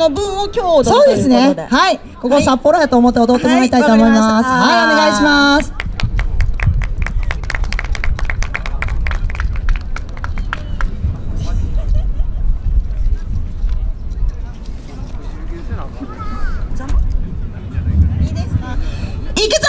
の分を今日踊るそうですね。はい。ここ札幌やと思って踊ってもらいたいと思います。はい。はい、お願いします。いくぞ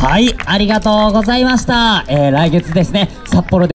はい、ありがとうございました。えー来月ですね、札幌で